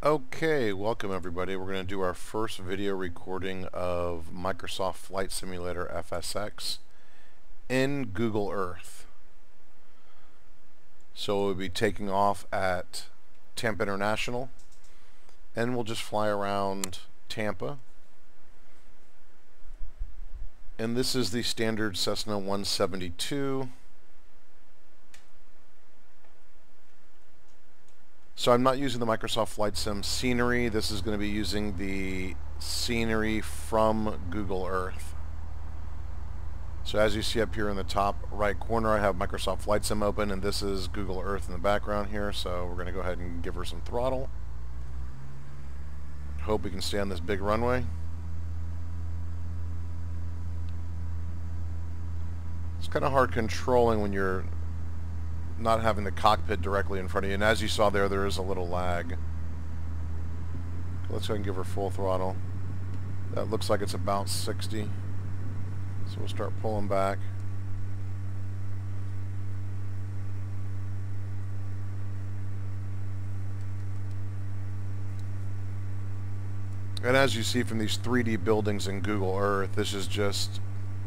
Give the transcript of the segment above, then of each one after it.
Okay, welcome everybody. We're going to do our first video recording of Microsoft Flight Simulator FSX in Google Earth. So we'll be taking off at Tampa International and we'll just fly around Tampa. And this is the standard Cessna 172 So I'm not using the Microsoft Flight Sim scenery. This is going to be using the scenery from Google Earth. So as you see up here in the top right corner, I have Microsoft Flight Sim open, and this is Google Earth in the background here. So we're going to go ahead and give her some throttle. Hope we can stay on this big runway. It's kind of hard controlling when you're not having the cockpit directly in front of you. And as you saw there, there is a little lag. Let's go and give her full throttle. That looks like it's about 60. So we'll start pulling back. And as you see from these 3D buildings in Google Earth, this is just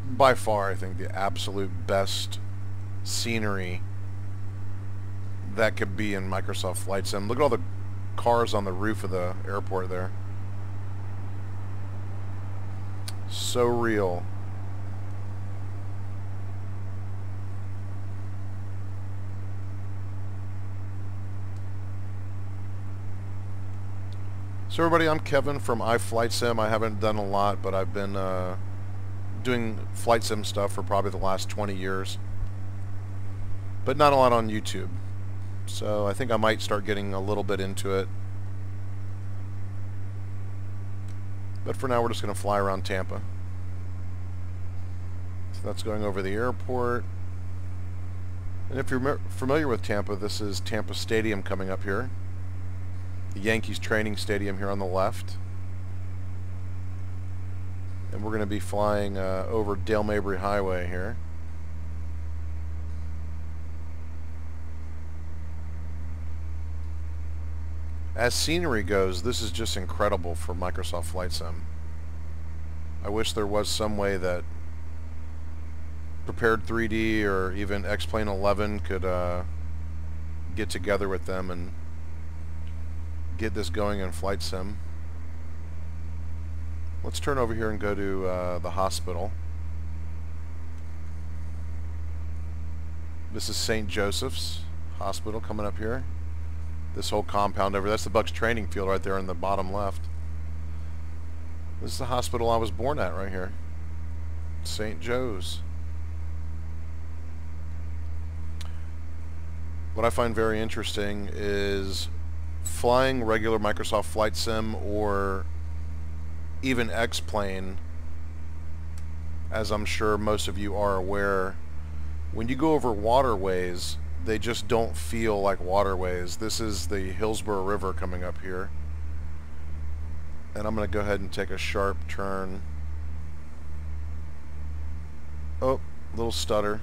by far, I think, the absolute best scenery that could be in Microsoft Flight Sim. Look at all the cars on the roof of the airport there. So real. So everybody, I'm Kevin from iFlightSim. I haven't done a lot, but I've been uh, doing flight sim stuff for probably the last 20 years. But not a lot on YouTube. So I think I might start getting a little bit into it. But for now we're just going to fly around Tampa. So that's going over the airport. And if you're familiar with Tampa, this is Tampa Stadium coming up here. The Yankees training stadium here on the left. And we're going to be flying uh, over Dale Mabry Highway here. As scenery goes, this is just incredible for Microsoft Flight Sim. I wish there was some way that Prepar3D or even X-Plane 11 could uh, get together with them and get this going in Flight Sim. Let's turn over here and go to uh, the hospital. This is St. Joseph's Hospital coming up here this whole compound over. That's the Bucks training field right there in the bottom left. This is the hospital I was born at right here. St. Joe's. What I find very interesting is flying regular Microsoft Flight Sim or even X-Plane, as I'm sure most of you are aware, when you go over waterways, they just don't feel like waterways. This is the Hillsborough River coming up here. And I'm going to go ahead and take a sharp turn. Oh, little stutter.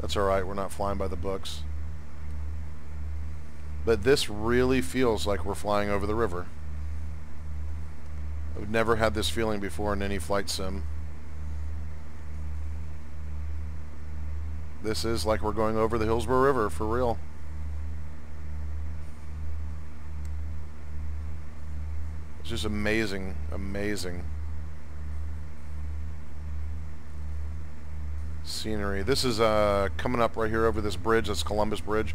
That's alright, we're not flying by the books. But this really feels like we're flying over the river. I've never had this feeling before in any flight sim. This is like we're going over the Hillsborough River for real. It's just amazing, amazing scenery. This is uh, coming up right here over this bridge. That's Columbus Bridge.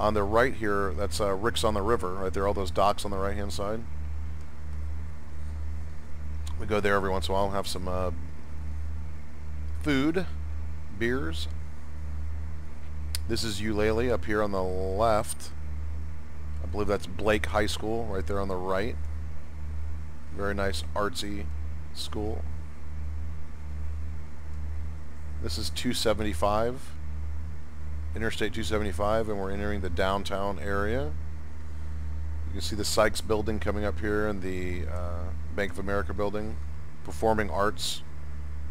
On the right here, that's uh, Ricks on the River. Right there, all those docks on the right-hand side. We go there every once in a while. Have some uh, food, beers, this is Ulele up here on the left. I believe that's Blake High School right there on the right. Very nice artsy school. This is 275, Interstate 275, and we're entering the downtown area. You can see the Sykes building coming up here and the uh, Bank of America building. Performing Arts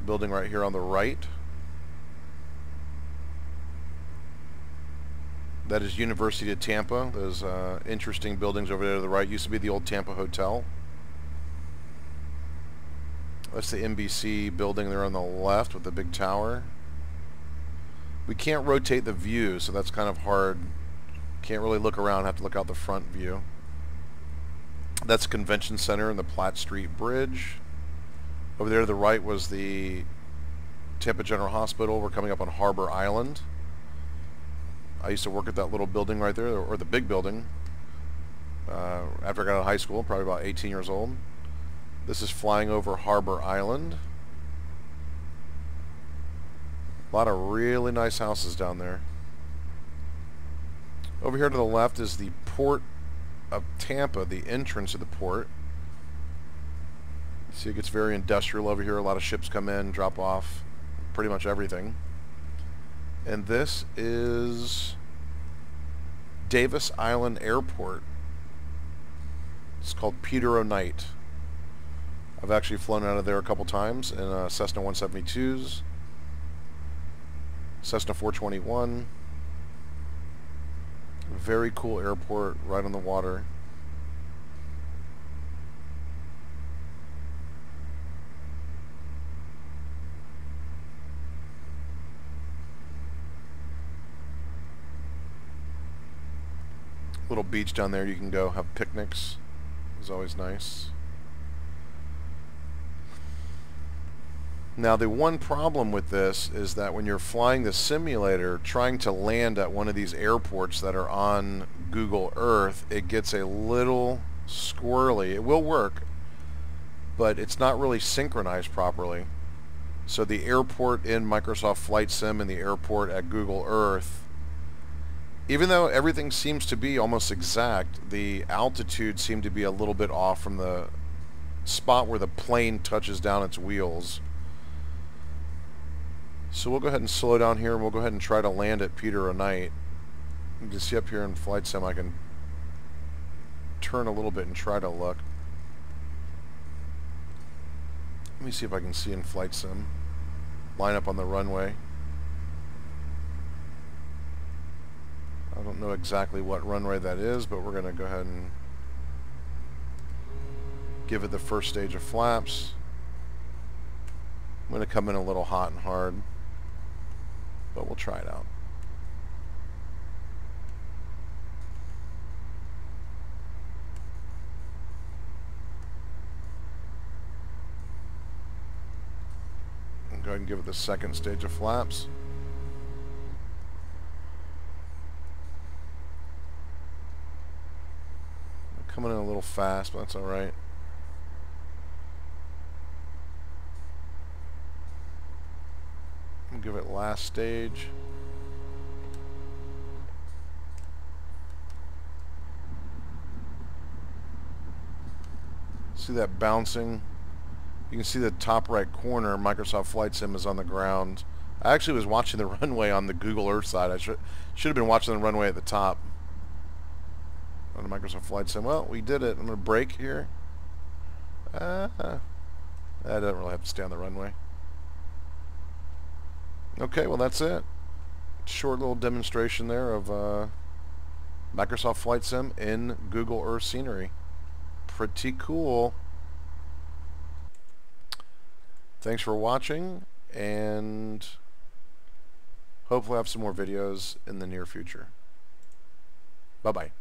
building right here on the right. That is University of Tampa. Those uh, interesting buildings over there to the right used to be the old Tampa Hotel. That's the NBC building there on the left with the big tower. We can't rotate the view, so that's kind of hard. Can't really look around, have to look out the front view. That's Convention Center and the Platt Street Bridge. Over there to the right was the Tampa General Hospital. We're coming up on Harbor Island. I used to work at that little building right there, or the big building, uh, after I got out of high school, probably about 18 years old. This is flying over Harbor Island. A lot of really nice houses down there. Over here to the left is the port of Tampa, the entrance to the port. See, it gets very industrial over here. A lot of ships come in, drop off pretty much everything. And this is Davis Island Airport. It's called Peter O. Knight. I've actually flown out of there a couple times in uh, Cessna 172s, Cessna 421. Very cool airport right on the water. Little beach down there you can go have picnics. It's always nice. Now the one problem with this is that when you're flying the simulator, trying to land at one of these airports that are on Google Earth, it gets a little squirrely. It will work, but it's not really synchronized properly. So the airport in Microsoft Flight Sim and the airport at Google Earth, even though everything seems to be almost exact, the altitude seemed to be a little bit off from the spot where the plane touches down its wheels. So we'll go ahead and slow down here and we'll go ahead and try to land at Peter O. Knight. You can see up here in Flight Sim I can turn a little bit and try to look. Let me see if I can see in Flight Sim. Line up on the runway. I don't know exactly what runway that is, but we're going to go ahead and give it the first stage of flaps. I'm going to come in a little hot and hard but we'll try it out. go ahead and give it the second stage of flaps. Coming in a little fast, but that's alright. Give it last stage. See that bouncing? You can see the top right corner, Microsoft Flight Sim is on the ground. I actually was watching the runway on the Google Earth side. I should should have been watching the runway at the top on Microsoft Flight Sim. Well, we did it. I'm going to break here. Uh, I don't really have to stay on the runway. Okay, well that's it. Short little demonstration there of uh, Microsoft Flight Sim in Google Earth scenery. Pretty cool. Thanks for watching, and hopefully I have some more videos in the near future. Bye-bye.